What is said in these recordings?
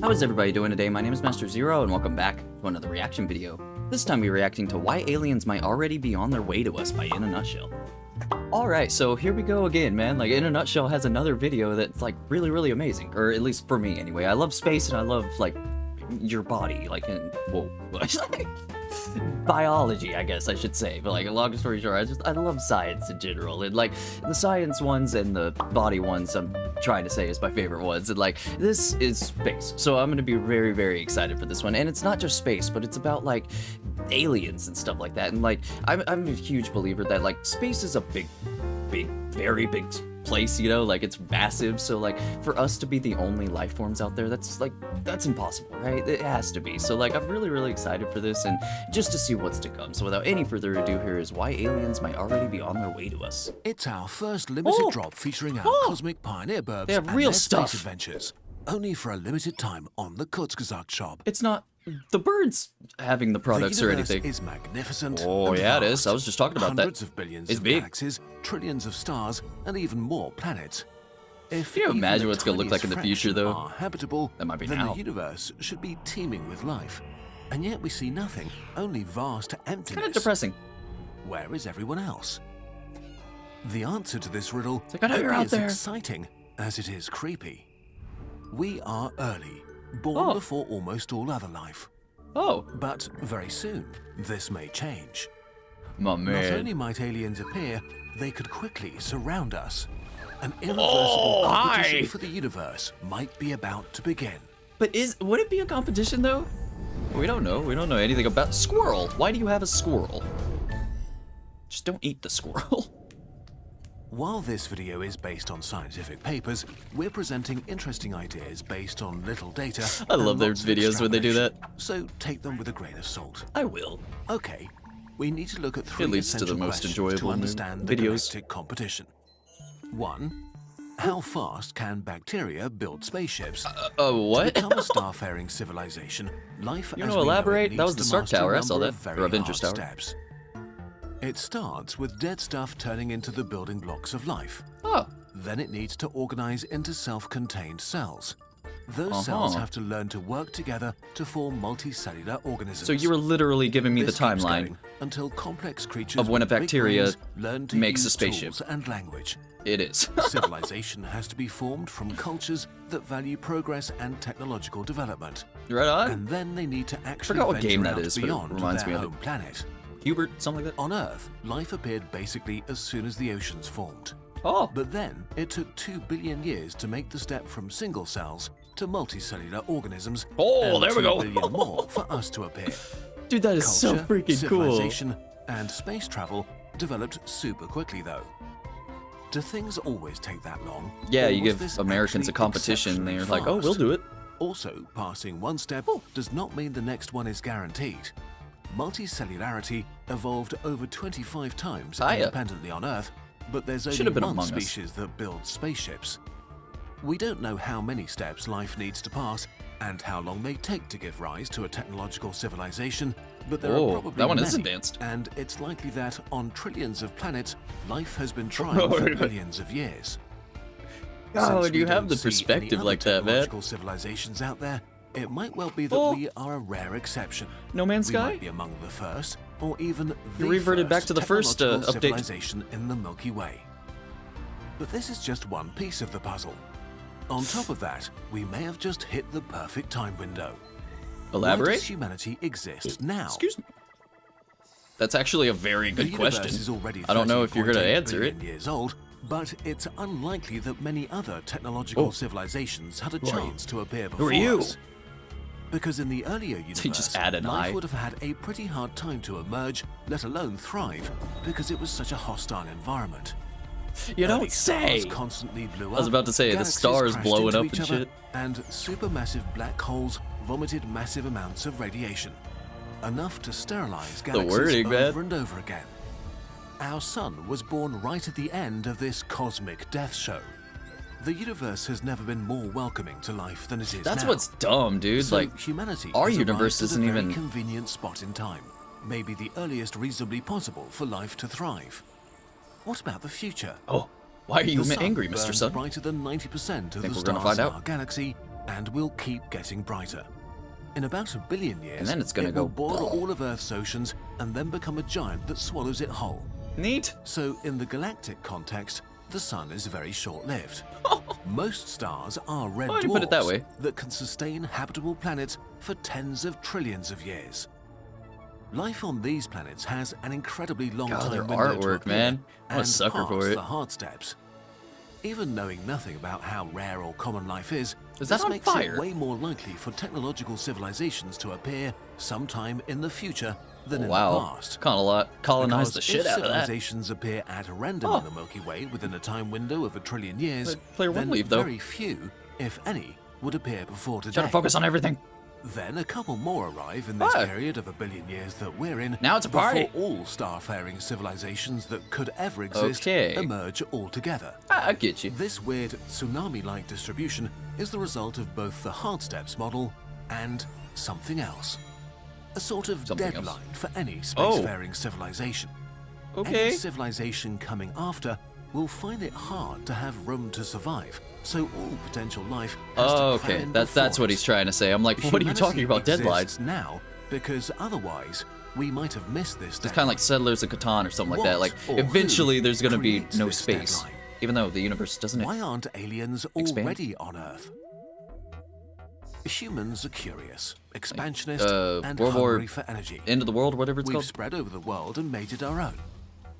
How is everybody doing today? My name is Master Zero, and welcome back to another reaction video. This time we're reacting to why aliens might already be on their way to us by In a Nutshell. Alright, so here we go again, man. Like, In a Nutshell has another video that's, like, really, really amazing. Or at least for me, anyway. I love space, and I love, like, your body. Like, in, whoa. biology, I guess I should say. But like, long story short, I just I love science in general, and like the science ones and the body ones, I'm trying to say is my favorite ones. And like, this is space, so I'm gonna be very very excited for this one. And it's not just space, but it's about like aliens and stuff like that. And like, I'm I'm a huge believer that like space is a big, big, very big place, you know, like it's massive. So like for us to be the only life forms out there, that's like that's impossible, right? It has to be. So like I'm really really excited for this and just to see what's to come. So without any further ado, here is why aliens might already be on their way to us. It's our first limited Oh. drop featuring our Oh. cosmic pioneer burbs They have and real their stuff. space adventures. Only for a limited time on the Kurzgesagt shop. It's not the birds having the products the or anything. is magnificent. Oh, yeah, it is. I was just talking about that. Hundreds of billions It's of big. galaxies, trillions of stars, and even more planets. If Can you imagine the what it's gonna look like in the future, though? Are habitable, That might be then now. the universe should be teeming with life. And yet we see nothing, only vast emptiness. Kind of depressing. Where is everyone else? The answer to this riddle like, I know you're out there. exciting as it is creepy. We are early, born Oh. before almost all other life. Oh, But very soon, this may change. my Not only might aliens appear, they could quickly surround us. An Oh, irreversible competition hi. for the universe might be about to begin. But is would it be a competition though? We don't know. We don't know anything about squirrel. Why do you have a squirrel? Just don't eat the squirrel. While this video is based on scientific papers, we're presenting interesting ideas based on little data. I love their videos when they do that. So take them with a grain of salt. I will. Okay, we need to look at three leads to the essential most enjoyable to understand the videos. galactic competition. One, how fast can bacteria build spaceships? Uh, uh what? To become a starfaring civilization, life You as wanna we know it elaborate? That was the Stark Tower, I saw that. Or Avengers Tower. Steps. It starts with dead stuff turning into the building blocks of life. oh, Then it needs to organize into self-contained cells. Those Uh-huh. cells have to learn to work together to form multicellular organisms. so you were literally giving me the This keeps timeline. until complex creatures of when a bacteria brains learn to makes a spaceship. and language. It is. Civilization has to be formed from cultures that value progress and technological development. right on. And then they need to actually Forgot what venture game that but it beyond reminds their me of it. home planet. Hubert, something like that. On Earth, life appeared basically as soon as the oceans formed. Oh, But then it took 2 billion years to make the step from single cells to multicellular organisms. Oh, there we 2 go. billion more for us to appear. dude, that is so Culture, freaking cool. civilization, and space travel developed super quickly though. Do things always take that long? Yeah, you give Americans a competition, and they're exceptionally like, "Oh, we'll do it." Also, passing one step oh. does not mean the next one is guaranteed. Multicellularity evolved over 25 times Hiya. independently on Earth, but there's only been one Among Us. species that builds spaceships. We don't know how many steps life needs to pass and how long they take to give rise to a technological civilization, but there Oh, are probably that one is many, advanced. And it's likely that on trillions of planets, life has been trying Oh, for billions of years. Oh, Since do you have the perspective like that, man? technological civilizations out there, it might well be that Oh. we are a rare exception. No Man's we Sky? might be among the first, or even the you reverted back to the first, uh, update. civilization in the Milky Way. But this is just one piece of the puzzle. On top of that, we may have just hit the perfect time window. Why Elaborate. does humanity exist now? Excuse me. That's actually a very good question. is already I don't know if you're going to answer it. Years old, but it's unlikely that many other technological Oh. civilizations had a Whoa. chance to appear before Who are you? us. Because in the earlier universe, just add an life eye. would have had a pretty hard time to emerge, let alone thrive, because it was such a hostile environment. You Early don't say. constantly blew I was about to say, the stars blowing up and other, shit. And supermassive black holes vomited massive amounts of radiation, enough to sterilize galaxies wording, over man. and over again. Our sun was born right at the end of this cosmic death show. The universe has never been more welcoming to life than it is That's now. what's dumb, dude. So like, humanity our universe isn't a very even- convenient spot in time, maybe the earliest reasonably possible for life to thrive. What about the future? oh, why are you angry, Mr. Sun? brighter than 90% of Think the stars find in out? our galaxy, and will keep getting brighter. In about a billion years, and then it's gonna it go will boil all of Earth's oceans and then become a giant that swallows it whole. Neat. So, in the galactic context, the sun is very short-lived. Most stars are red Why dwarfs that way? that can sustain habitable planets for tens of trillions of years. Life on these planets has an incredibly long God, time window to artwork, appear man. I'm a and sucker for it. the hard steps. Even knowing nothing about how rare or common life is, Is that this makes fire? it way more likely for technological civilizations to appear sometime in the future than in the Wow. past. Kind of lot. Colonize Because the shit out of that. civilizations appear at random Oh. in the Milky Way within a time window of a trillion years, player then leave, though. very few, if any, would appear before today. Try to focus on everything. Then a couple more arrive in this Oh. period of a billion years that we're in. Now it's a party. Before all starfaring civilizations that could ever exist Okay. emerge altogether. I, I get you. This weird tsunami-like distribution is the result of both the hard steps model and something else. A sort of Something else. deadline for any Oh. spacefaring civilization. Okay. Any civilization coming after will find it hard to have room to survive, so all potential life has Oh, to okay. That's that's what he's trying to say. I'm like, what are you talking about? Deadlines? now because otherwise we might have missed this. It's kind of like Settlers of Catan or something like that. Like, eventually there's gonna be no space, deadline? even though the universe doesn't. Why aren't aliens Expand? already on Earth? Humans are curious, expansionist, uh, and World War- hungry for energy. End of the world, whatever it's We've called. spread over the world and made it our own.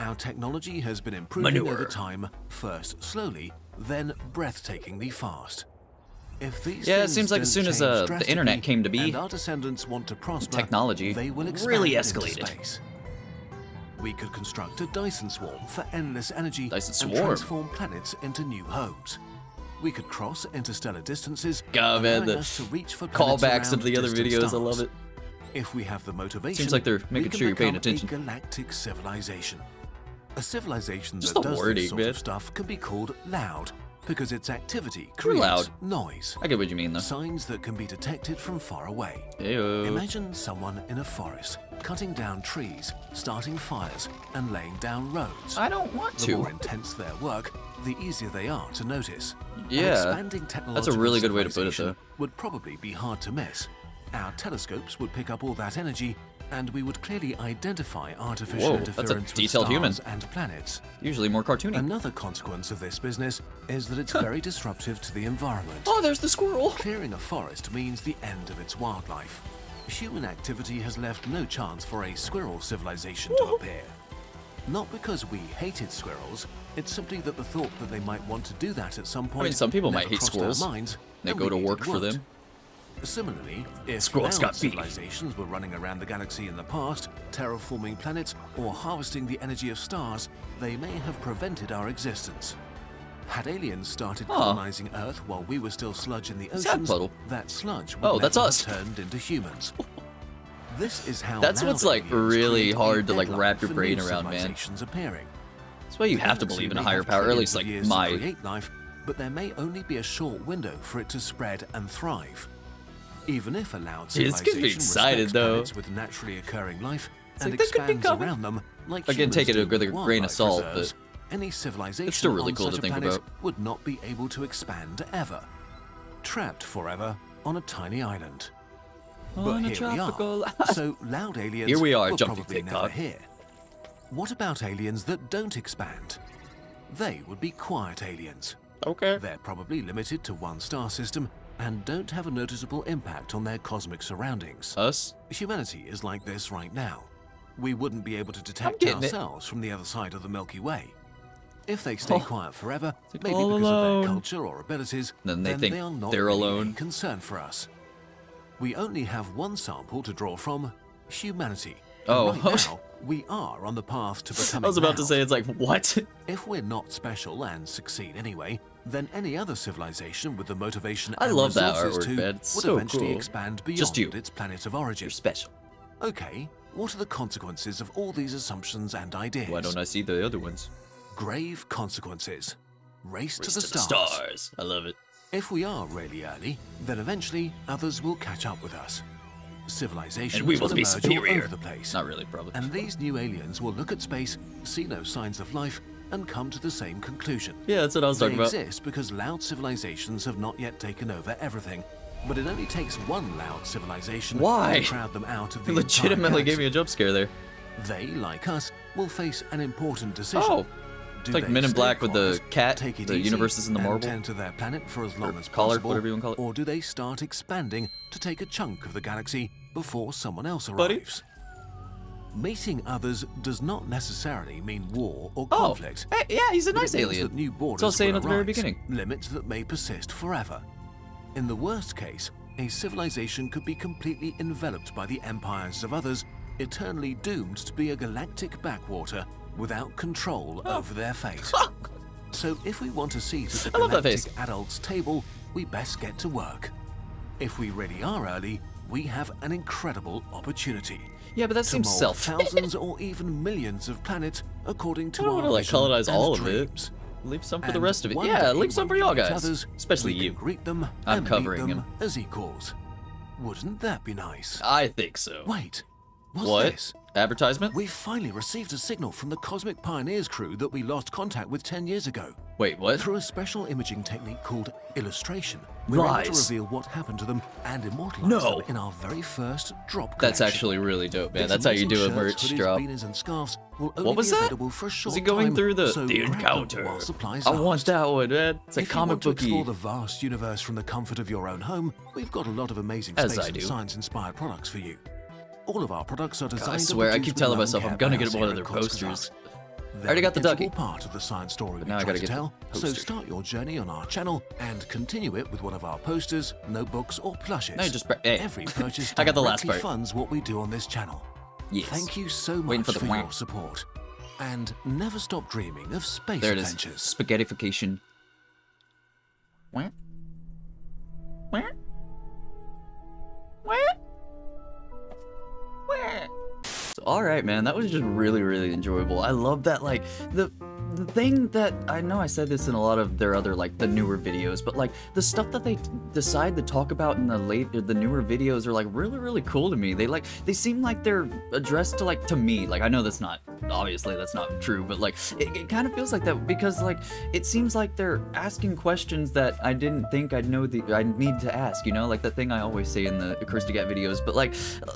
Our technology has been improving over time, first slowly, then breathtakingly fast. If these Yeah, it seems like as soon as, uh, the internet came to be, our descendants want to prosper, technology they will really escalated. space. We could construct a Dyson swarm for endless energy and transform planets into new homes. We could cross interstellar distances, God, man, the us to reach for Callbacks around the other videos, I stars. love it. If we have the motivation, Seems like they're making sure you're paying attention. Galactic civilization. A civilization Just that the does wording, this sort man. of stuff can be called loud because its activity creates loud. noise. I get what you mean, though. Signs that can be detected from far away. Ew. Imagine someone in a forest cutting down trees, starting fires, and laying down roads. I don't want The to. more intense their work, the easier they are to notice. Yeah, that's a really good way to put it, though. Would probably be hard to miss. Our telescopes would pick up all that energy, and we would clearly identify artificial Whoa, interference with human. stars and planets. Usually more cartoony. Another consequence of this business is that it's very disruptive to the environment. Oh, there's the squirrel. Clearing a forest means the end of its wildlife. Human activity has left no chance for a squirrel civilization to appear. Not because we hated squirrels, it's simply that the thought that they might want to do that at some point. I mean, some people might hate squirrels. Minds, They go to work for them. Similarly, if now got civilizations were running around the galaxy in the past, terraforming planets, or harvesting the energy of stars, they may have prevented our existence. Had aliens started Huh. colonizing Earth while we were still sludge in the oceans, puddle. that sludge would Oh, that's have us. turned into humans. This is how That's what's, the like, really hard to, like, wrap your brain around, man. appearing. That's why you have to believe in a higher power, at least like my. life, but there may only be a short window for it to spread and thrive. Even if allowed Yeah, this gets civilization excited, though. with naturally occurring life and like, they could be expands around them, like Again, take it with a grain of salt, reserves, any civilization still really cool to such a think planet about. would not be able to expand ever, trapped forever on a tiny island. But On a here tropical we are. so loud aliens Here we are, jumping probably never here. What about aliens that don't expand? They would be quiet aliens. Okay. They're probably limited to one star system and don't have a noticeable impact on their cosmic surroundings. Us? Humanity is like this right now. We wouldn't be able to detect getting it. ourselves from the other side of the Milky Way. If they stay Oh. quiet forever, Like maybe because alone. of their culture or abilities, Then they think they are not they're really alone. concern for us. We only have one sample to draw from: humanity. And Oh. right now, we are on the path to becoming. I was about to loud. say it's like what? If we're not special and succeed anyway, then any other civilization with the motivation I and love that resources artwork, to man. It's would so eventually cool. expand beyond Just you. its planet of origin. You're special. Okay, what are the consequences of all these assumptions and ideas? Why don't I see the other ones? Grave consequences. Race, to, the, to stars. the stars. I love it. If we are really early, then eventually others will catch up with us. Civilizations And we will be emerge all superior. over the place. Not really, probably. And these new aliens will look at space, see no signs of life, and come to the same conclusion. yeah, that's what I was They talking about. They exist because loud civilizations have not yet taken over everything but it only takes one loud civilization Why? to crowd them out of the legitimately gave me a jump scare there. They, like us, will face an important decision. Oh, Do like Men in Black with the cat, take it the easy, universes in the marble? tend to their planet for as long Or as collar, possible, whatever you wanna call it. or do they start expanding to take a chunk of the galaxy before someone else Buddy? Meeting others does not necessarily mean war or Oh, conflict. hey, yeah, he's a nice alien. That new borders So I was saying at the very beginning. Limits that may persist forever. In the worst case, a civilization could be completely enveloped by the empires of others, eternally doomed to be a galactic backwater without control oh. over their fate. so if we want a seat at the I love that face. galactic adults table, we best get to work. If we really are early, we have an incredible opportunity. Yeah, but that to seems mold self. thousands or even millions of planets according to I don't our want to like colonize and all of dreams. it. Leave some for the rest of it. Yeah, leave some for when y'all guys, others, especially you. Greet them I'm and covering them him. as equals. Wouldn't that be nice? I think so. Wait, what's what? this? Advertisement? We finally received a signal from the Cosmic Pioneers crew that we lost contact with 10 years ago. Wait, what? Through a special imaging technique called illustration, we were able to reveal what happened to them and immortalize No. them in our very first drop Collection. That's actually really dope, man. These That's how you do a merch hoodies, drop. beanies, and scarves will only was that? available for a short Was he going time, through the so the encounter? I want that one, man. It's a if you want to explore the vast universe from the comfort of your own home, we've got a lot of amazing As space I and science-inspired products for you. All of our products are designed. I and swear, I keep telling myself I'm gonna get one of their posters. They're already got the ducky. part of the science story But we now I gotta to tell. So start your journey on our channel and continue it with one of our posters, notebooks, or plushes. No, just hey. Every purchase I got the last part. funds what we do on this channel. Yes. Thank you so much for for, your support. And never stop dreaming of space There it is. adventures. Spaghettification. What? What? What? All right, man. That was just really, really enjoyable. I love that. Like the the thing that I know I said this in a lot of their other like the newer videos, but like the stuff that they decide to talk about in the late the newer videos are like really, really cool to me. They like they seem like they're addressed to like to me. Like I know that's not obviously that's not true, but like it, it kind of feels like that because like it seems like they're asking questions that I didn't think I'd know the I need to ask. You know, like the thing I always say in the Kurzgesagt videos. But like,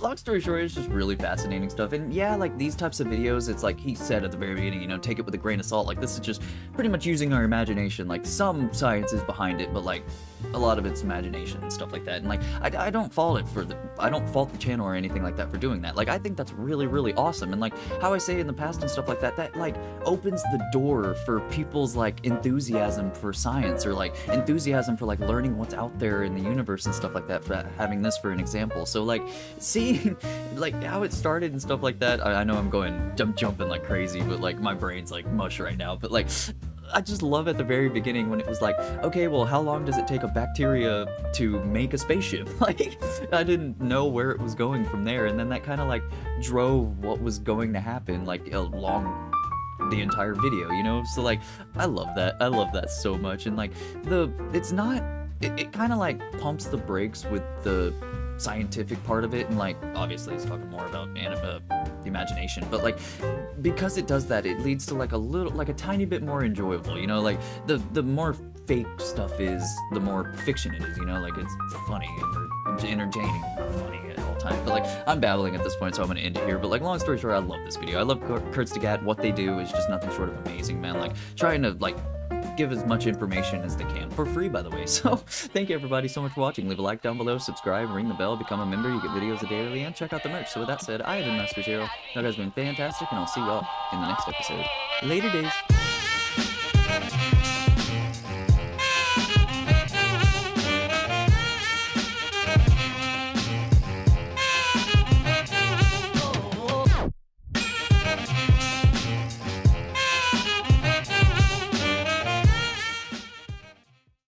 long story short, it's just really fascinating stuff. And yeah, like these types of videos, it's like he said at the very beginning, you know, take it with a grain of salt. Like this is just pretty much using our imagination. Like some science is behind it, but like a lot of it's imagination and stuff like that. And like I, I don't fault it for the I don't fault the channel or anything like that for doing that. Like I think that's really really awesome. And like how I say in the past and stuff like that, that like opens the door for people's like enthusiasm for science or like enthusiasm for like learning what's out there in the universe and stuff like that. For having this for an example. So like seeing like how it started and stuff like that. I, I know I'm going I'm jumping like crazy, but like my brain's like mush right now. But like I just love at the very beginning when it was like, okay, well, how long does it take a bacteria to make a spaceship? Like, I didn't know where it was going from there, and then that kind of like drove what was going to happen, like along the entire video, you know? So like, I love that. I love that so much, and like the, it's not, it, it kind of like pumps the brakes with the scientific part of it, and like obviously it's talking more about anim- uh, the imagination, but like because it does that, it leads to like a little, like a tiny bit more enjoyable. You know, like the the more fake stuff is, the more fiction it is. You know, like it's funny and entertaining, funny at all times. But like I'm babbling at this point, so I'm gonna end it here. But like long story short, I love this video. I love Kur- Kurtz to. What they do is just nothing short of amazing, man. Like trying to like give as much information as they can for free by the way. So thank you everybody so much for watching. Leave a like down below subscribe ring the bell become a member. You get videos a day early and check out the merch. So with that said i have been master zero. Guys have been fantastic and i'll see you all in the next episode. Later days